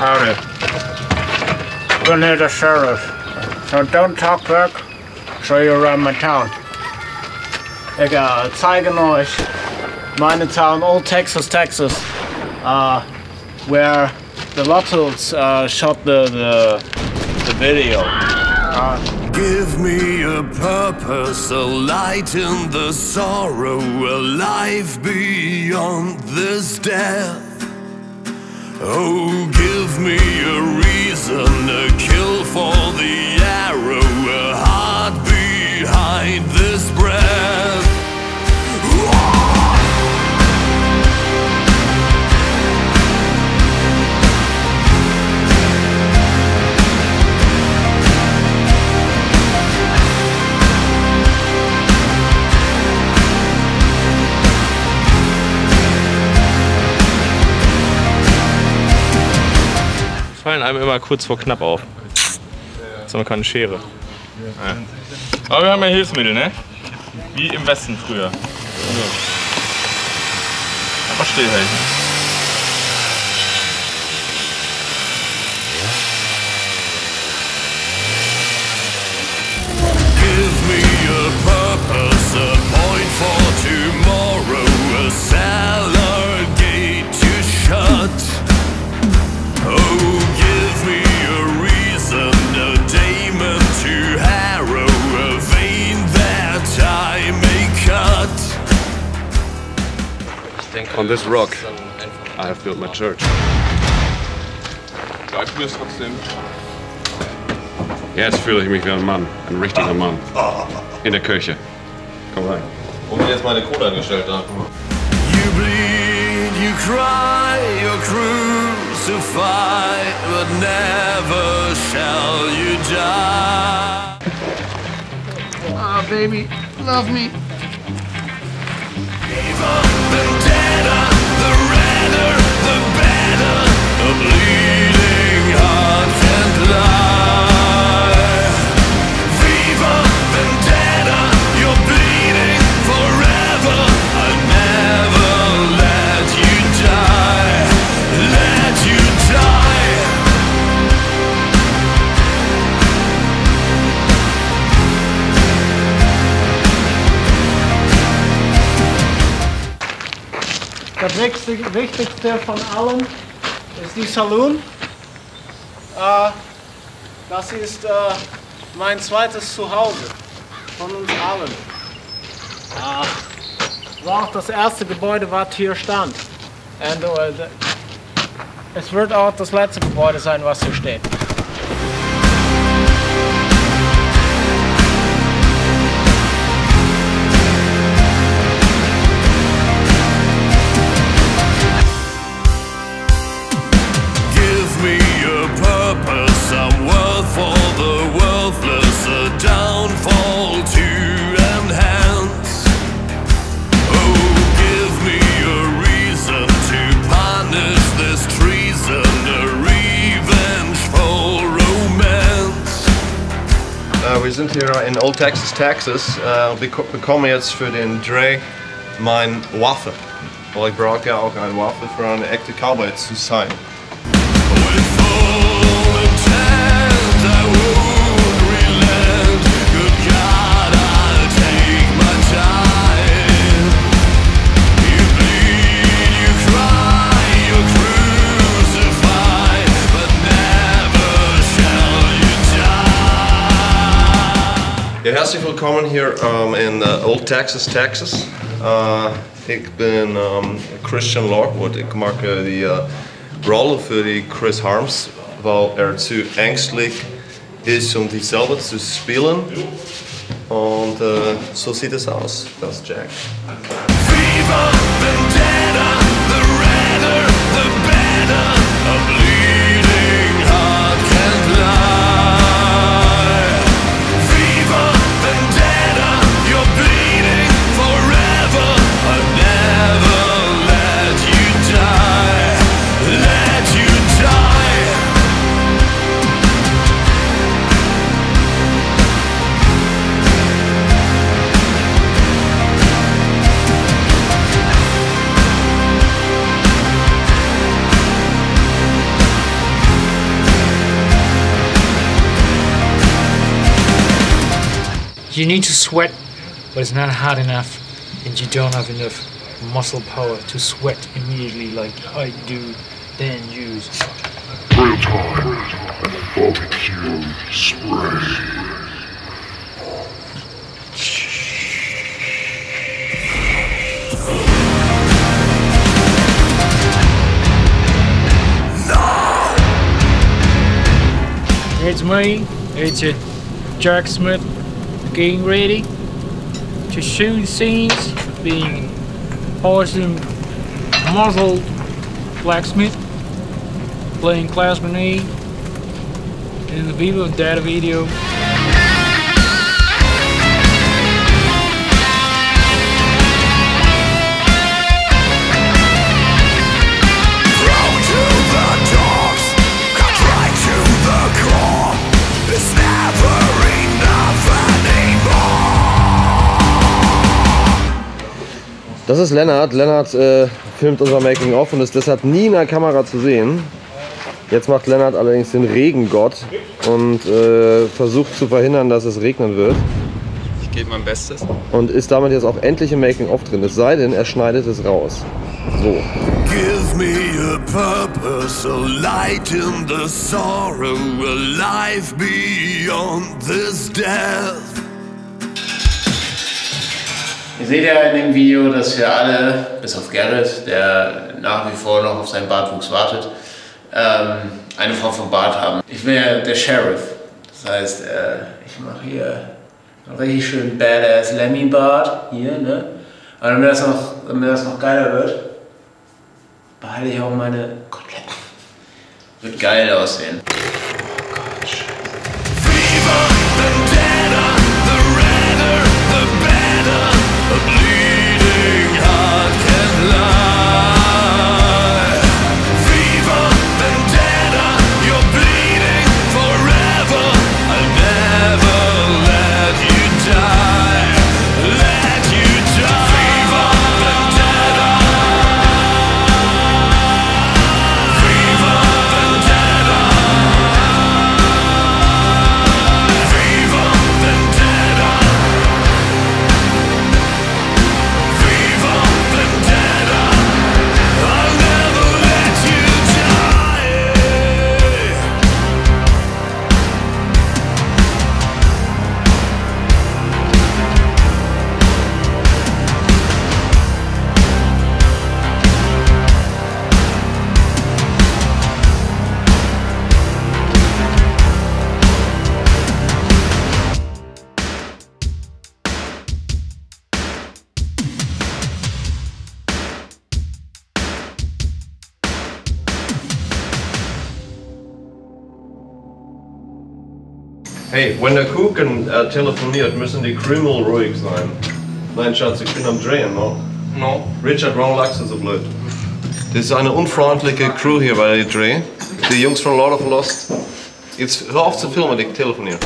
Howdy. Been here the sheriff. So don't talk back, so you around my town. Uh, zeigen euch meine town, Old Texas, Texas, uh, where the Lottos uh, shot the, the, the video. Uh, Give me a purpose, a light in the sorrow, a life beyond this death. Oh, me fallen einem immer kurz vor knapp auf. So man keine Schere. Ja. Aber wir haben ja Hilfsmittel, ne? Wie im Westen früher. Einfach stillhalten. On this rock, I have built my church. Bleib mir trotzdem. Jetzt fühle ich mich wie ein Mann, ein richtiger Mann. In der Kirche. Komm rein. Wo wir jetzt meine Cola gestellt haben. You bleed, you cry, you're crucified, but never shall you die. ah, baby, love me. Viva Das wichtigste, von allem ist die Saloon. Äh, das ist äh, mein zweites Zuhause von uns allen. Äh, war auch das erste Gebäude, was hier stand. Und, äh, es wird auch das letzte Gebäude sein, was hier steht. Sind hier in Old Texas, Texas. Äh, wir bekommen jetzt für den Dreh mein Waffe. Weil ich brauche auch eine Waffe für eine echte Cowboy zu sein. Ja, herzlich willkommen hier ähm, in äh, Old Texas, Texas. Uh, äh, ich bin ähm, um, Christian Lordwood. Ich mache uh, die äh, Rolle für die Chris Harms, weil er zu ängstlich ist, um die selber zu spielen. Und äh, so sieht es er aus. Das Jack. Viva you need to sweat, but it's not hard enough, and you don't have enough muscle power to sweat immediately like I do, then use. Grill time. Barbecue spray. It's me, it's Jack Smith getting ready to shoot scenes being awesome muzzled blacksmith playing Classman A in the Viva Vendetta video. Das ist Lennart. Lennart äh, filmt unser Making-of und ist deshalb nie in der Kamera zu sehen. Jetzt macht Lennart allerdings den Regengott und äh, versucht zu verhindern, dass es regnen wird. Ich gebe mein Bestes. Und ist damit jetzt auch endlich im Making-of drin. Es sei denn, er schneidet es raus. So. Give me a purpose, a light in the sorrow, a life beyond this death. Seht ja in dem Video, dass wir alle, bis auf Gerrit, der nach wie vor noch auf seinen Bartwuchs wartet, ähm, eine Form von Bart haben. Ich bin ja der Sheriff. Das heißt, äh, ich mache hier einen richtig schön badass Lemmy-Bart. Hier, ne? Aber damit das, noch, damit das noch geiler wird, behalte ich auch meine Koteletten. Wird geil aussehen. Hey, wenn der Kuchen äh, telefoniert, müssen die Krümel ruhig sein. Nein, Schatz, ich bin am Drehen, no? No. Richard, warum lachst du so blöd? Das ist eine unfreundliche Crew hier bei Dreh. Die Jungs von Lord of Lost. Jetzt hör auf zu filmen, ich telefoniere.